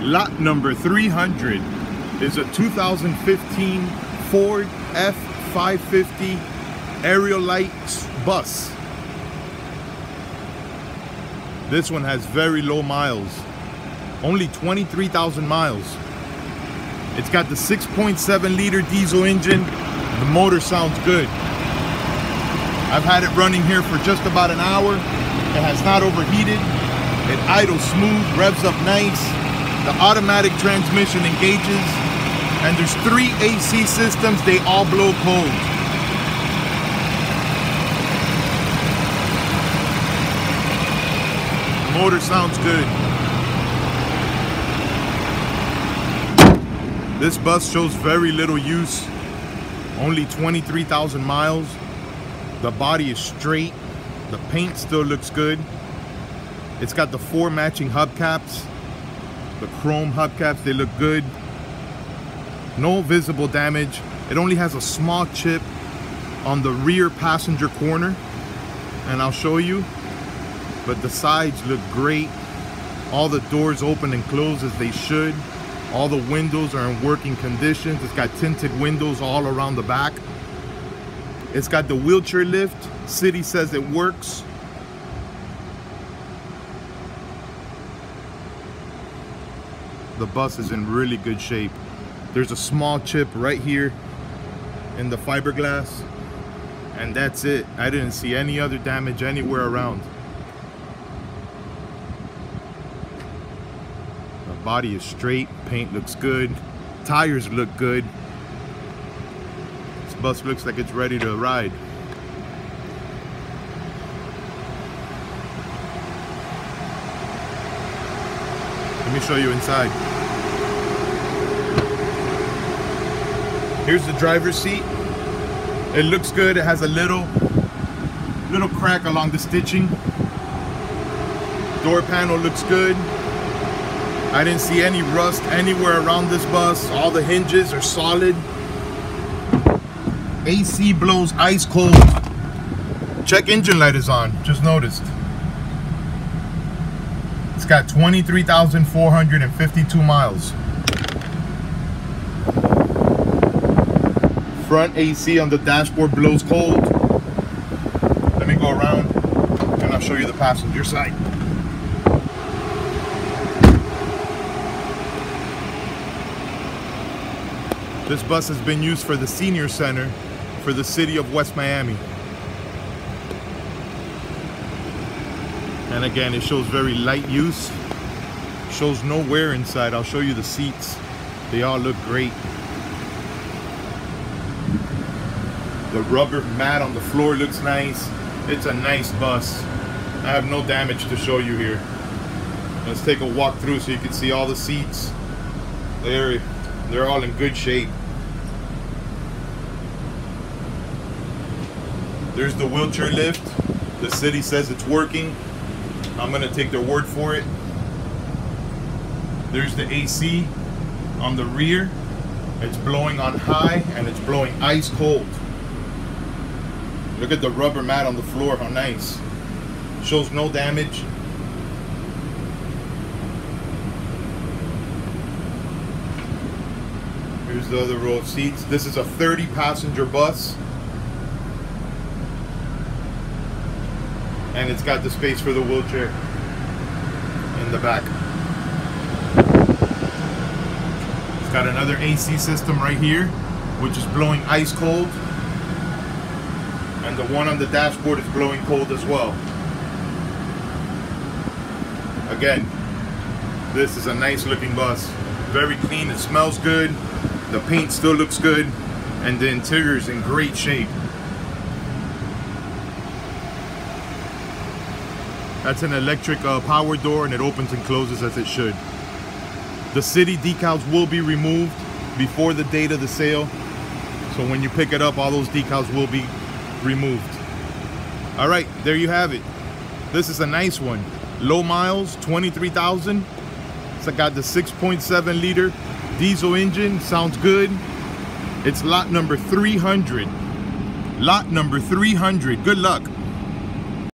Lot number 300 is a 2015 Ford F550 Aerolite bus. This one has very low miles, only 23,000 miles. It's got the 6.7 liter diesel engine. The motor sounds good. I've had it running here for just about an hour. It has not overheated. It idles smooth, revs up nice. The automatic transmission engages. And there's three AC systems. They all blow cold. Motor sounds good. This bus shows very little use. Only 23,000 miles. The body is straight. The paint still looks good. It's got the four matching hubcaps. The chrome hubcaps, they look good. No visible damage. It only has a small chip on the rear passenger corner. And I'll show you. But the sides look great. All the doors open and close as they should. All the windows are in working conditions. It's got tinted windows all around the back. It's got the wheelchair lift. City says it works. The bus is in really good shape. There's a small chip right here in the fiberglass. And that's it. I didn't see any other damage anywhere around. The body is straight. Paint looks good. Tires look good This bus looks like it's ready to ride. Let me show you inside. Here's the driver's seat. It looks good. It has a little, little crack along the stitching. Door panel looks good. I didn't see any rust anywhere around this bus. All the hinges are solid. AC blows ice cold. Check engine light is on, just noticed. It's got 23,452 miles. Front AC on the dashboard blows cold. Let me go around and I'll show you the passenger side. This bus has been used for the senior center for the city of West Miami. And again, it shows very light use. Shows no wear inside. I'll show you the seats. They all look great. The rubber mat on the floor looks nice. It's a nice bus. I have no damage to show you here. Let's take a walk through so you can see all the seats. They're, they're all in good shape. There's the wheelchair lift. The city says it's working. I'm gonna take their word for it. There's the AC on the rear. It's blowing on high and it's blowing ice cold. Look at the rubber mat on the floor, how nice. Shows no damage. Here's the other row of seats. This is a 30 passenger bus. And it's got the space for the wheelchair in the back. It's got another AC system right here, which is blowing ice cold. And the one on the dashboard is blowing cold as well. Again, this is a nice looking bus. Very clean, it smells good. The paint still looks good. And the interior is in great shape. That's an electric uh, power door and it opens and closes as it should. The city decals will be removed before the date of the sale. So when you pick it up, all those decals will be removed. All right, there you have it. This is a nice one. Low miles, 23,000. It's got the 6.7 liter diesel engine, sounds good. It's lot number 300. Lot number 300, good luck.